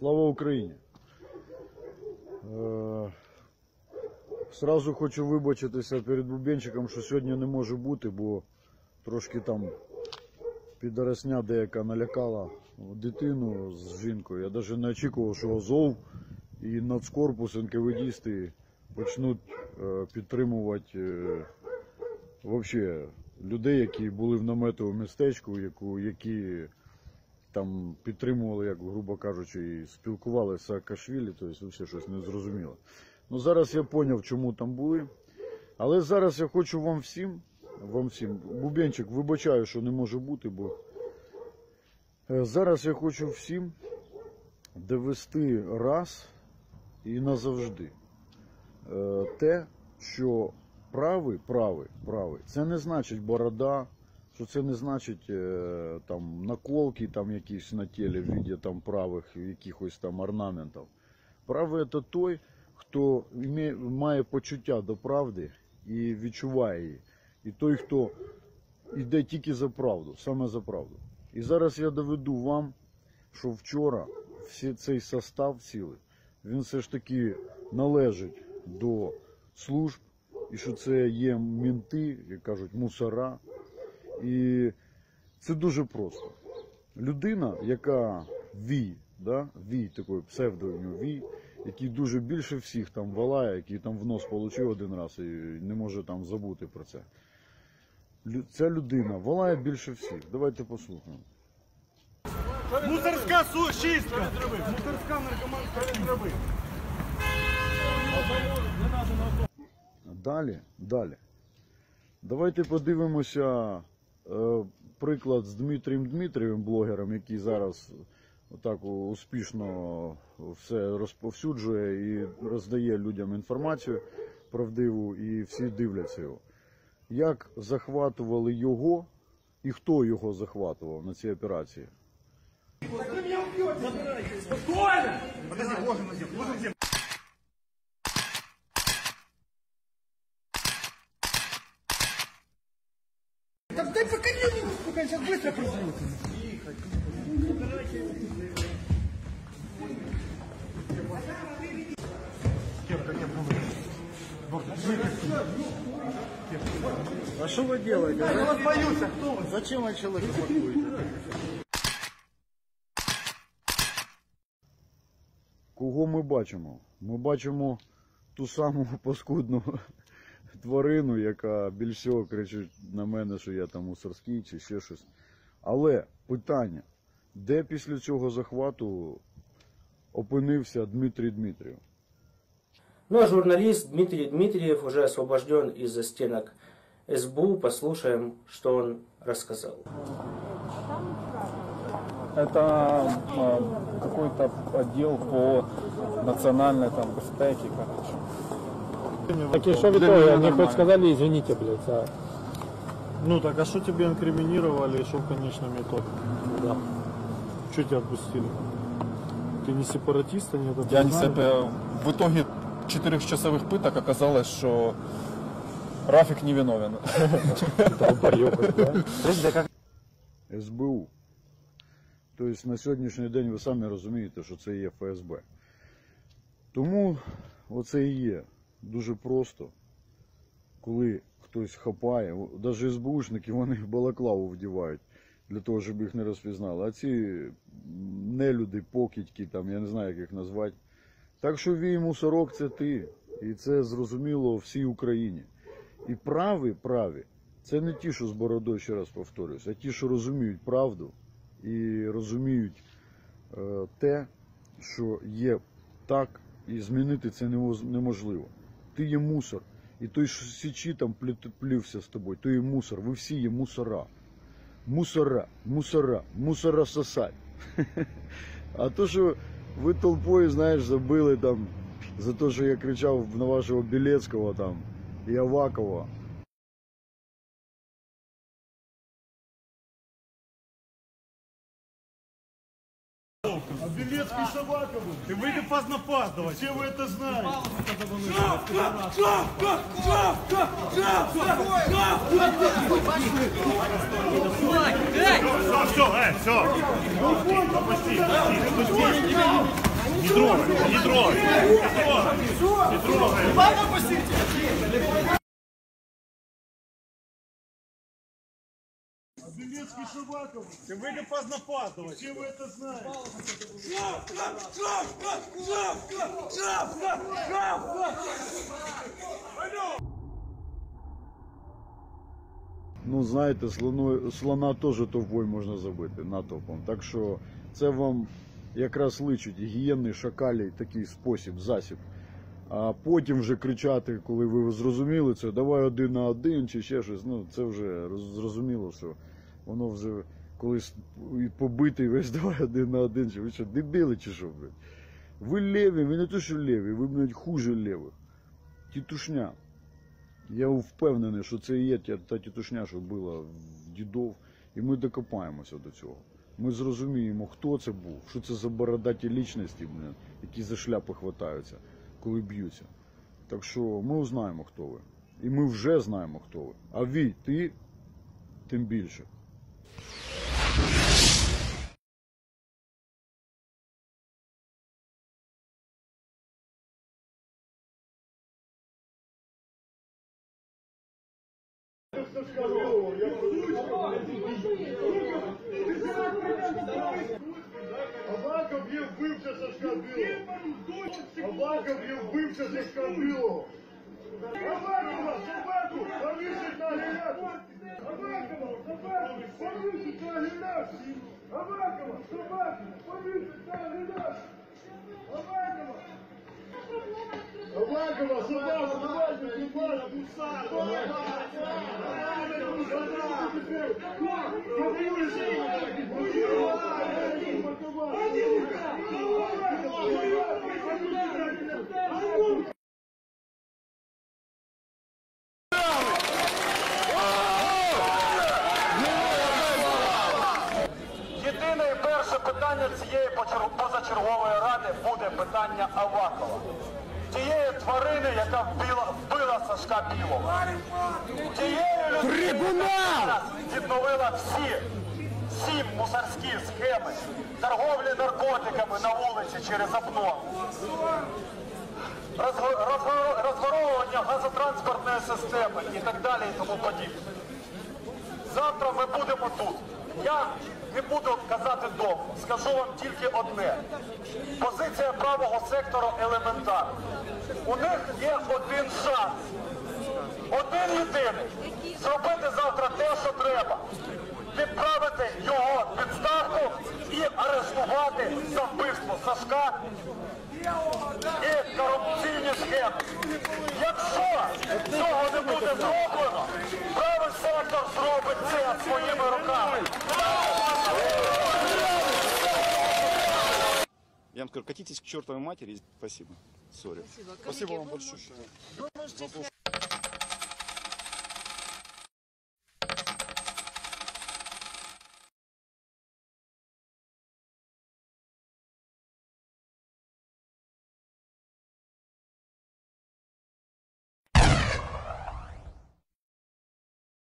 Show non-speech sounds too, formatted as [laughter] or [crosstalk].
Слава Україні! Е, Сразу хочу вибачитися перед Бубенчиком, що сьогодні не може бути, бо трошки там підоросня деяка налякала дитину з жінкою. Я навіть не очікував, що Азов і Нацкорпус, НКВДісти почнуть е, підтримувати е, людей, які були в наметовому містечку, які там підтримували, як грубо кажучи, і спілкувалися з Саакашвілі, тобто взагалі щось не зрозуміло. Ну зараз я зрозумів, чому там були. Але зараз я хочу вам всім, вам всім, Бубенчик, вибачаю, що не може бути, бо е, зараз я хочу всім довести раз і назавжди е, те, що правий, правий, правий, це не значить борода, що це не значить е, там наколки там якісь на тілі в віді там правих якихось там орнаментів. Правий це той, хто має почуття до правди і відчуває її. І той, хто йде тільки за правду, саме за правду. І зараз я доведу вам, що вчора всі цей состав цілий, він все ж таки належить до служб, і що це є мінти, як кажуть, мусора. І це дуже просто. Людина, яка вій, да? вій такий псевдо у нього вій, який дуже більше всіх там валає, який там в нос отримав один раз і не може там забути про це. Ця людина валає більше всіх. Давайте послухаємо. Мусорська су- чистка! Мусорська наркоманська трави. Далі, далі. Давайте подивимося приклад з Дмитрієм Дмитрієм, блогером, який зараз так успішно все розповсюджує і роздає людям інформацію правдиву, і всі дивляться його. Як захватували його і хто його захватував на цій операції? Спокойно! Пока сейчас быстро произойдет. А що ви робите? Я вас боюсь, а кто вы? Зачем чоловіка пакуєте? Кого ми бачимо? Ми бачимо ту саму паскудну тварину, яка більш всього кричить на мене, що я там мусорський чи ще щось. Але питання, де після цього захвату опинився Дмитрій Дмитрів? Ну а журналист Дмитрий Дмитриев уже освобожден из-за стенок СБУ. Послушаем, что он рассказал. Это а, какой-то отдел по национальной там безпеке, короче. Так и что в итоге? Они хоть сказали, извините, блядь, а Ну так а что тебе инкриминировали, что в конечном итоге? да. Что тебя отпустили? Ты не сепаратист, они это Я не признали? себе в итоге четырехчасовых пыток оказалось, что Рафик невиновен. долбоёбы, да? СБУ. Тобто на сьогоднішній день ви самі розумієте, що це є ФСБ. Тому оце і є дуже просто, коли хтось хапає, навіть СБУшники [laughs] вони балаклаву вдівають для того, щоб їх не розпізнали. А ці нелюди, покидьки, там, я не знаю, як їх назвати. Так що вій мусорок це ти. І це зрозуміло всій Україні. І праві, праві, це не ті, що з бородою, ще раз повторюсь, а ті, що розуміють правду і розуміють е, те, що є так, і змінити це неможливо. Ти є мусор. І той, що січі там пліт- плівся з тобою, то є мусор. Ви всі є мусора. Мусора, мусора, мусора сосать. А то, що ви толпою, знаєш, забили там за те, що я кричав на вашого Білецького там і Авакова. А Белецкий собака был. Ты выйди паз на паз давай. Все вы это знаете. Все, все, э, все. Опусти, опусти, опусти. Не трогай, не трогай. Не трогай. А Белецкий Шабаков, ты выйди поздно опаздывать. Все вы это знаете. Ну, знаєте, слоно, слона теж товпой можна забити натовпом. Так що це вам якраз личить гігієнний шакалій такий спосіб, засіб. А потім вже кричати, коли ви зрозуміли це, давай один на один чи ще щось. Ну, це вже роз- зрозуміло, що воно вже колись побитий весь [laughs] давай один на один. Ви що, дебіли чи що, блядь? Ви леві, ви не то, що леві, ви, блядь, хуже левих. Тітушня. Я впевнений, що це і є та тітушня, що була в дідов, і ми докопаємося до цього. Ми зрозуміємо, хто це був, що це за бородаті лічності, блін, які за шляпи хватаються, коли б'ються. Так що ми узнаємо, хто ви. І ми вже знаємо, хто ви. А ви, ти тим більше. Аваков є вбивця Сашка Білого. Аваков є вбивця Сашка Білого. Авакова, собаку, повісить на гіляку. Авакова, собаку, повісить на гіляку. Авакова, собаку, повісить на гіляку. Авакова. Авакова, собаку, давайте, собаку, Єдине і перше питання цієї почер- позачергової ради буде питання Авакова. Тієї тварини, яка вбила, вбила Сашка Білого. Тієї людини, яка відновила всі, всі мусорські схеми торговлі наркотиками на вулиці через окно. розго- Розворовування газотранспортної системи і так далі і тому подібне. Завтра ми будемо тут. Я не буду казати довго, скажу вам тільки одне. Позиція правого сектору елементарна. У них є один шанс. Один єдиний. Зробити завтра те, що треба. Відправити його в відставку і арештувати за вбивство Сашка і корупційні схеми. Якщо цього не буде зроблено, зробить це своїми руками. Я вам скажу, катитесь к чертовой матери. Спасибо. Сори. Спасибо вам большое.